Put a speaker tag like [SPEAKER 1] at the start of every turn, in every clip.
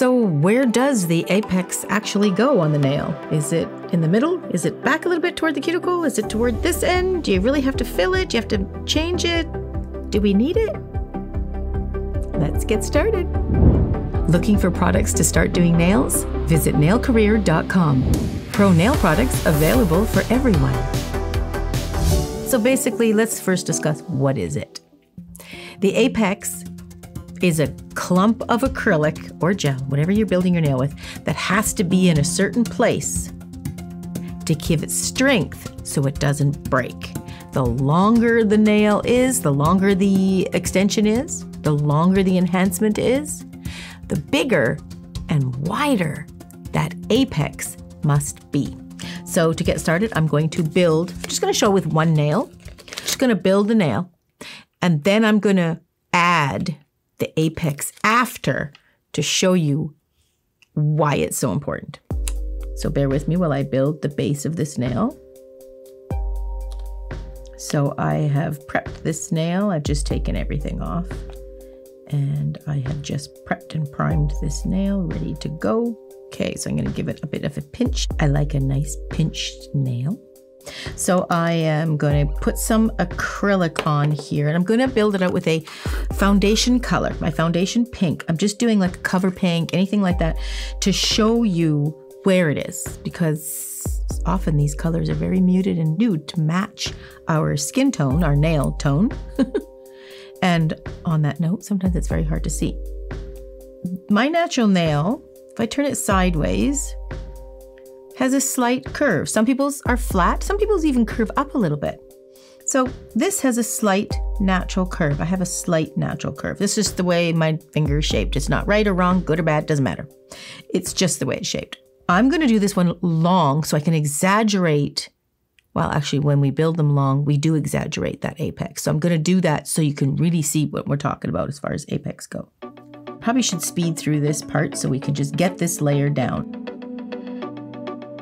[SPEAKER 1] So, where does the apex actually go on the nail? Is it in the middle? Is it back a little bit toward the cuticle? Is it toward this end? Do you really have to fill it? Do you have to change it? Do we need it? Let's get started. Looking for products to start doing nails? Visit nailcareer.com. Pro nail products available for everyone. So basically, let's first discuss what is it. The apex is a clump of acrylic or gel, whatever you're building your nail with, that has to be in a certain place to give it strength so it doesn't break. The longer the nail is, the longer the extension is, the longer the enhancement is, the bigger and wider that apex must be. So to get started, I'm going to build, I'm just going to show with one nail, just going to build the nail, and then I'm going to add the apex after to show you why it's so important. So bear with me while I build the base of this nail. So I have prepped this nail. I've just taken everything off. And I have just prepped and primed this nail, ready to go. Okay, so I'm gonna give it a bit of a pinch. I like a nice pinched nail. So I am going to put some acrylic on here and I'm going to build it out with a foundation color, my foundation pink. I'm just doing like a cover pink, anything like that to show you where it is because often these colors are very muted and nude to match our skin tone, our nail tone. and on that note, sometimes it's very hard to see. My natural nail, if I turn it sideways, has a slight curve. Some people's are flat, some people's even curve up a little bit. So this has a slight natural curve. I have a slight natural curve. This is the way my finger is shaped. It's not right or wrong, good or bad, doesn't matter. It's just the way it's shaped. I'm to do this one long so I can exaggerate. Well, actually, when we build them long, we do exaggerate that apex. So I'm to do that so you can really see what we're talking about as far as apex go. Probably should speed through this part so we can just get this layer down.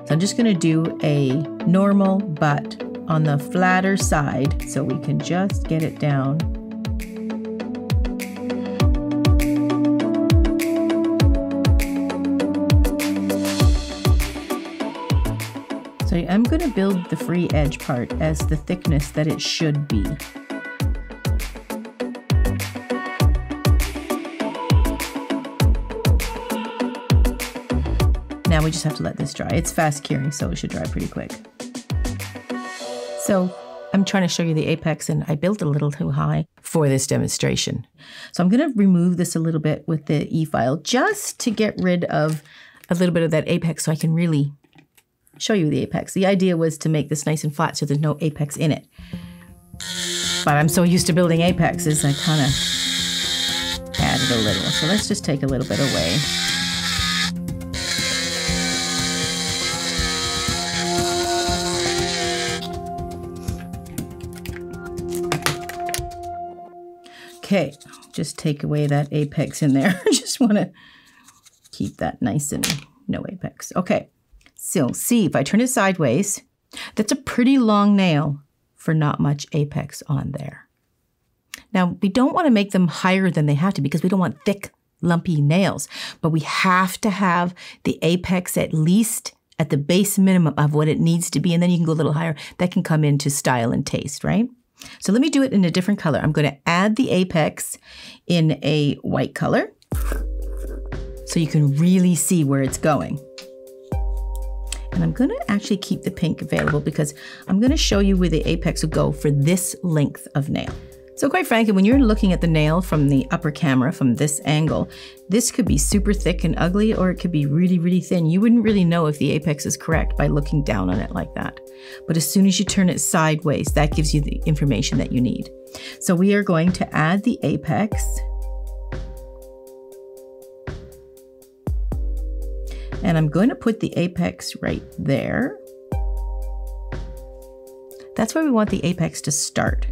[SPEAKER 1] So I'm just going to do a normal butt on the flatter side so we can just get it down. So I'm going to build the free edge part as the thickness that it should be. We just have to let this dry. It's fast curing, so it should dry pretty quick. So I'm trying to show you the apex and I built a little too high for this demonstration. So I'm going to remove this a little bit with the E-file just to get rid of a little bit of that apex so I can really show you the apex. The idea was to make this nice and flat so there's no apex in it. But I'm so used to building apexes, I kind of added a little. So let's just take a little bit away. Okay, just take away that apex in there. I just want to keep that nice and no apex. Okay, so see if I turn it sideways, that's a pretty long nail for not much apex on there. Now, we don't want to make them higher than they have to because we don't want thick, lumpy nails, but we have to have the apex at least at the base minimum of what it needs to be, and then you can go a little higher. That can come into style and taste, right? So let me do it in a different color. I'm going to add the apex in a white color so you can really see where it's going. And I'm going to actually keep the pink available because I'm going to show you where the apex will go for this length of nail. So quite frankly, when you're looking at the nail from the upper camera, from this angle, this could be super thick and ugly, or it could be really, really thin. You wouldn't really know if the apex is correct by looking down on it like that. But as soon as you turn it sideways, that gives you the information that you need. So we are going to add the apex. And I'm going to put the apex right there. That's where we want the apex to start.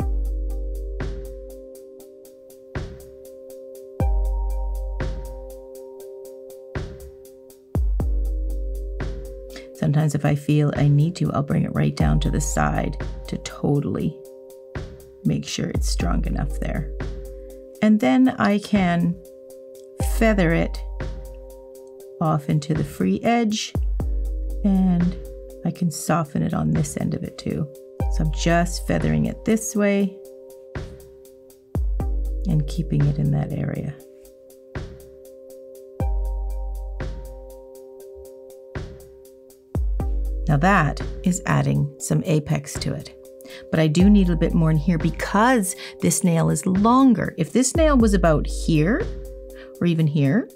[SPEAKER 1] Sometimes if I feel I need to, I'll bring it right down to the side to totally make sure it's strong enough there. And then I can feather it off into the free edge and I can soften it on this end of it too. So I'm just feathering it this way and keeping it in that area. Now that is adding some apex to it. But I do need a bit more in here because this nail is longer. If this nail was about here or even here,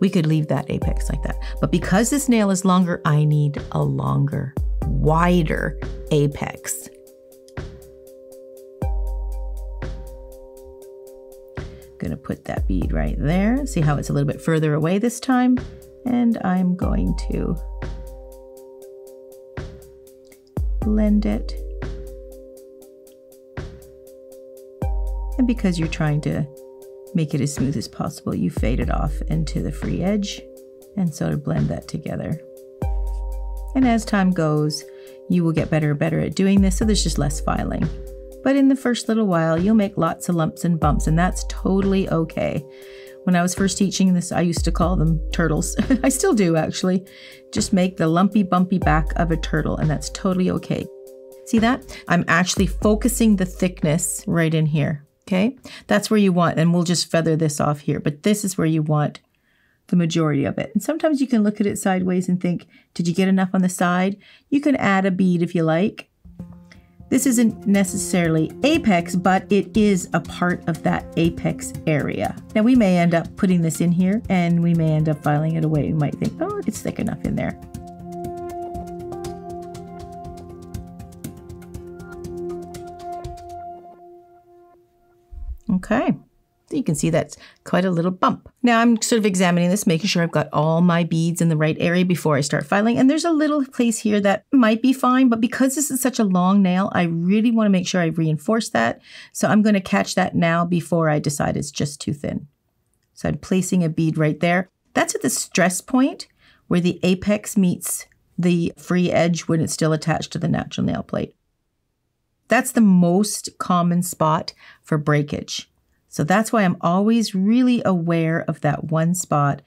[SPEAKER 1] we could leave that apex like that. But because this nail is longer, I need a longer, wider apex. Gonna put that bead right there. See how it's a little bit further away this time? And I'm going to blend it. And because you're trying to make it as smooth as possible, you fade it off into the free edge and sort of blend that together. And as time goes, you will get better and better at doing this, so there's just less filing. But in the first little while, you'll make lots of lumps and bumps, and that's totally okay. When I was first teaching this, I used to call them turtles. I still do, actually. Just make the lumpy, bumpy back of a turtle, and that's totally okay. See that? I'm actually focusing the thickness right in here. Okay, that's where you want, and we'll just feather this off here, but this is where you want the majority of it. And sometimes you can look at it sideways and think, did you get enough on the side? You can add a bead if you like. This isn't necessarily apex, but it is a part of that apex area. Now we may end up putting this in here and we may end up filing it away. We might think, oh, it's thick enough in there. Okay. You can see that's quite a little bump. Now I'm sort of examining this, making sure I've got all my beads in the right area before I start filing. And there's a little place here that might be fine, but because this is such a long nail, I really want to make sure I reinforce that. So I'm going to catch that now before I decide it's just too thin. So I'm placing a bead right there. That's at the stress point where the apex meets the free edge when it's still attached to the natural nail plate. That's the most common spot for breakage. So that's why I'm always really aware of that one spot.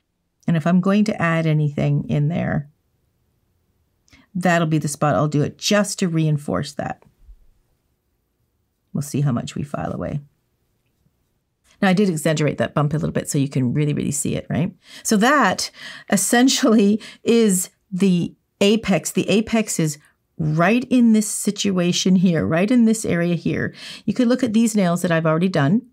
[SPEAKER 1] And if I'm going to add anything in there, that'll be the spot I'll do it just to reinforce that. We'll see how much we file away. Now, I did exaggerate that bump a little bit so you can really, really see it, right? So that essentially is the apex. The apex is right in this situation here, right in this area here. You could look at these nails that I've already done.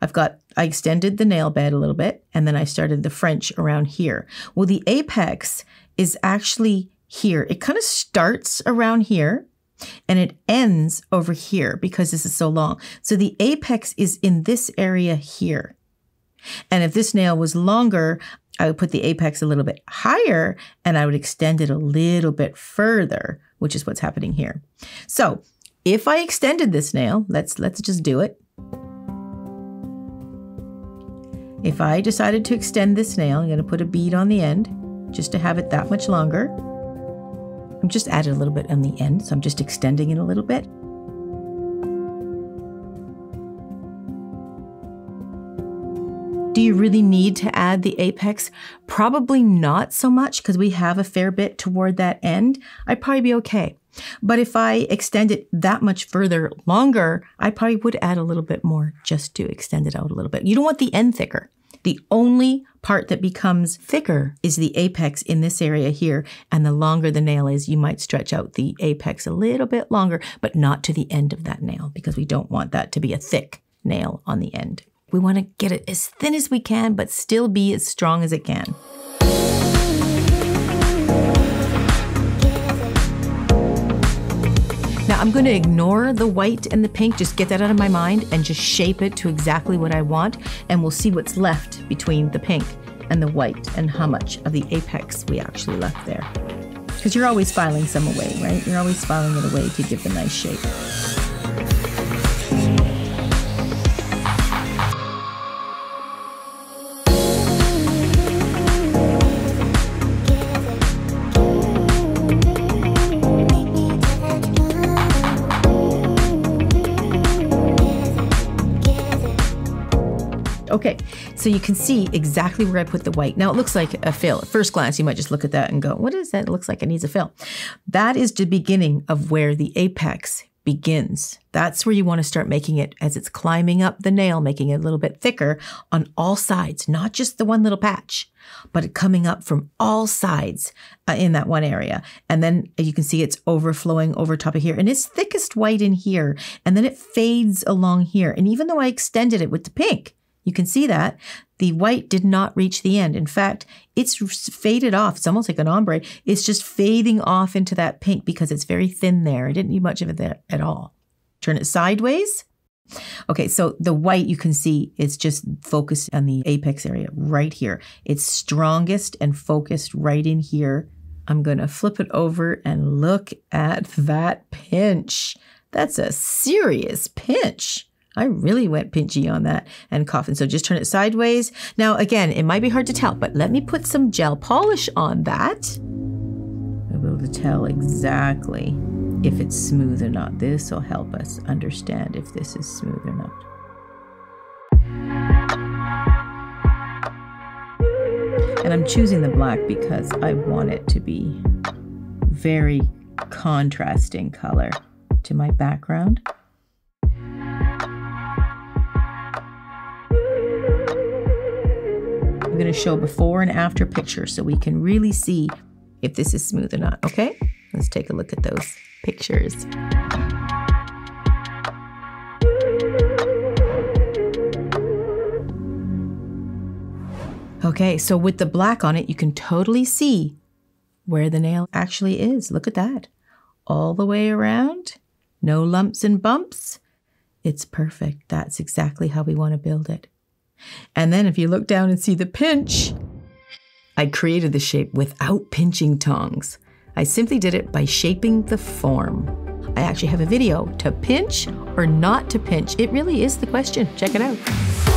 [SPEAKER 1] I've got, I extended the nail bed a little bit and then I started the French around here. Well, the apex is actually here. It kind of starts around here and it ends over here because this is so long. So the apex is in this area here. And if this nail was longer, I would put the apex a little bit higher and I would extend it a little bit further, which is what's happening here. So if I extended this nail, let's, let's just do it. If I decided to extend this nail, I'm going to put a bead on the end just to have it that much longer. I'm just added a little bit on the end, so I'm just extending it a little bit. Do you really need to add the apex? Probably not so much because we have a fair bit toward that end. I'd probably be okay. But if I extend it that much further longer, I probably would add a little bit more just to extend it out a little bit. You don't want the end thicker. The only part that becomes thicker is the apex in this area here. And the longer the nail is, you might stretch out the apex a little bit longer, but not to the end of that nail because we don't want that to be a thick nail on the end. We want to get it as thin as we can, but still be as strong as it can. I'm going to ignore the white and the pink, just get that out of my mind and just shape it to exactly what I want. And we'll see what's left between the pink and the white and how much of the apex we actually left there. Because you're always filing some away, right? You're always filing it away to give the nice shape. So you can see exactly where I put the white. Now it looks like a fill. At first glance, you might just look at that and go, what is that? It looks like it needs a fill. That is the beginning of where the apex begins. That's where you want to start making it as it's climbing up the nail, making it a little bit thicker on all sides, not just the one little patch, but coming up from all sides uh, in that one area. And then you can see it's overflowing over top of here and it's thickest white in here. And then it fades along here. And even though I extended it with the pink, you can see that the white did not reach the end. In fact, it's faded off. It's almost like an ombre. It's just fading off into that pink because it's very thin there. I didn't need much of it there at all. Turn it sideways. Okay, so the white you can see is just focused on the apex area right here. It's strongest and focused right in here. I'm going to flip it over and look at that pinch. That's a serious pinch. I really went pinchy on that and coffin. So just turn it sideways. Now, again, it might be hard to tell, but let me put some gel polish on that. I'll be able to tell exactly if it's smooth or not. This will help us understand if this is smooth or not. And I'm choosing the black because I want it to be very contrasting color to my background. Going to show before and after pictures so we can really see if this is smooth or not, okay? Let's take a look at those pictures. Okay, so with the black on it, you can totally see where the nail actually is. Look at that. All the way around, no lumps and bumps. It's perfect. That's exactly how we want to build it. And then if you look down and see the pinch, I created the shape without pinching tongs. I simply did it by shaping the form. I actually have a video to pinch or not to pinch. It really is the question. Check it out.